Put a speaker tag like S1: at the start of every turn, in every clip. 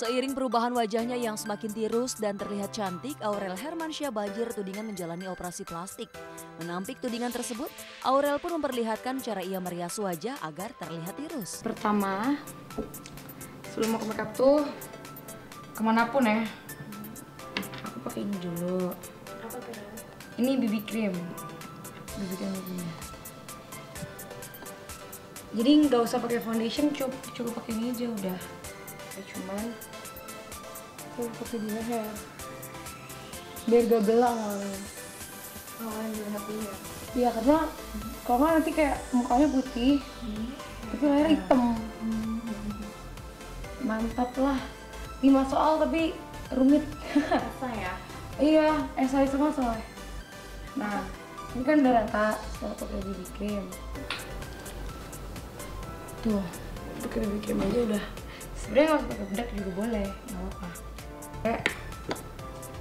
S1: Seiring perubahan wajahnya yang semakin tirus dan terlihat cantik, Aurel Hermansyah banjir tudingan menjalani operasi plastik. Menampik tudingan tersebut, Aurel pun memperlihatkan cara ia merias wajah agar terlihat tirus.
S2: Pertama, sebelum mau ke makeup tuh ke mana pun ya, pakai ini dulu. Ini BB cream, BB cream punya. Jadi nggak usah pakai foundation, cukup cukup pakai ini aja udah. Kayak cuman aku pakai di leher, biar gak belang awalnya. Nggak punya. Iya karena kalau nggak nanti kayak mukanya putih, tapi lehernya hitam. Mantap lah. 5 soal tapi rumit.
S3: Rasa ya?
S2: iya, esai semua soalnya. Nah, ini kan udah rata, saya pakai BB cream. Tuh, pakai BB cream aja udah. Sebenarnya nggak usah pakai bedak juga boleh, nggak apa-apa. Kayak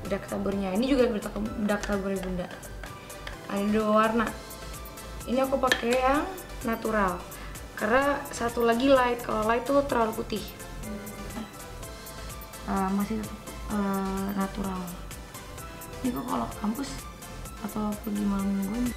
S2: bedak taburnya, ini juga bedak, bedak taburnya bunda. Ada dua warna. Ini aku pakai yang natural, karena satu lagi light. Kalau light tuh terlalu putih. Eh, masih tetap eh, natural. Ini kok kalau kampus atau pergi malam mingguan